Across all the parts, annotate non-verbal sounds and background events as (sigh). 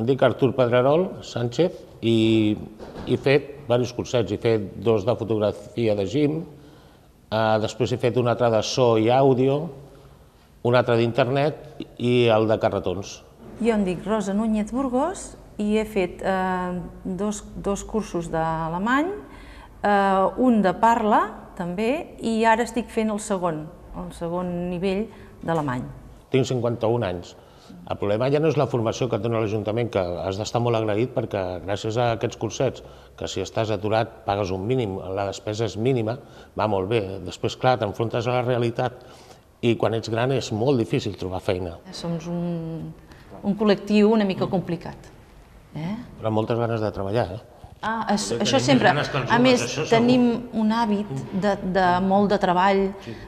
Em dic Artur Pedrerol Sánchez i he fet diversos cursets. He fet dos de fotografia de gym, eh, després he fet un altre de so i àudio, un altre d'internet i el de carretons. Jo em dic Rosa Núñez Burgos i he fet eh, dos, dos cursos d'alemany, eh, un de parla també i ara estic fent el segon, el segon nivell d'alemany. Tinc 51 anys. El problema ja no és la formació que et dona l'Ajuntament, que has d'estar molt agraït perquè gràcies a aquests cursets, que si estàs aturat pagues un mínim, la despesa és mínima, va molt bé. Després, clar, t'enfrontes a la realitat i quan ets gran és molt difícil trobar feina. Som un, un col·lectiu una mica complicat. Eh? Però amb moltes ganes de treballar, eh? Ah, és, Tenim això sempre. A més, segur. tenim un hàbit de, de molt de treball.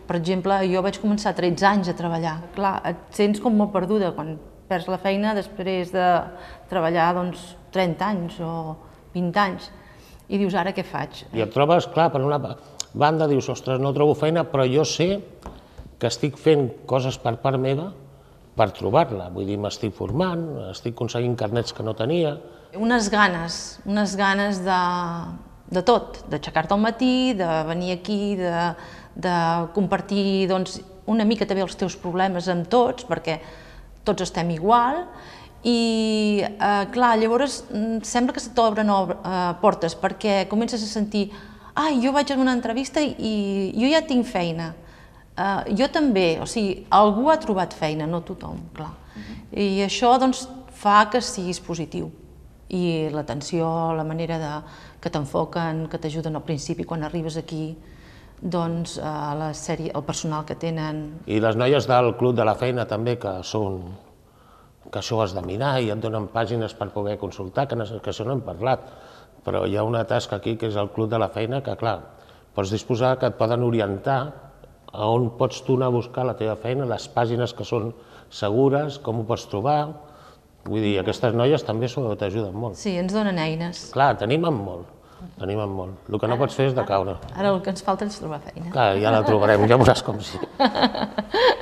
Per exemple, jo vaig començar a 13 anys a treballar. Clar, et sents com molt perduda quan perds la feina després de treballar doncs, 30 anys o 20 anys. I dius, ara què faig? I et trobes, clar, per una banda dius, ostres, no trobo feina, però jo sé que estic fent coses per part meva per trobar-la. Vull dir, m'estic formant, estic aconseguint carnets que no tenia, Unes ganes, unes ganes de, de tot, d'aixecar-te al matí, de venir aquí, de, de compartir doncs, una mica també els teus problemes amb tots, perquè tots estem igual, i eh, clar, llavors mm, sembla que se t'obren ob- eh, portes, perquè comences a sentir ai, jo vaig a una entrevista i jo ja tinc feina, eh, jo també, o sigui, algú ha trobat feina, no tothom, clar. I això doncs fa que siguis positiu i l'atenció, la manera de, que t'enfoquen, que t'ajuden al principi quan arribes aquí, doncs eh, la sèrie, el personal que tenen. I les noies del Club de la Feina també, que són que això ho has de mirar i et donen pàgines per poder consultar, que, no, que això no hem parlat, però hi ha una tasca aquí que és el Club de la Feina que, clar, pots disposar que et poden orientar on pots tu anar a buscar la teva feina, les pàgines que són segures, com ho pots trobar... Vull dir, aquestes noies també t'ajuden molt. Sí, ens donen eines. Clar, t'animen molt, t'animen molt. El que no pots fer és de caure. Ara el que ens falta és trobar feina. Clar, ja la trobarem, ja veuràs com sí. (laughs)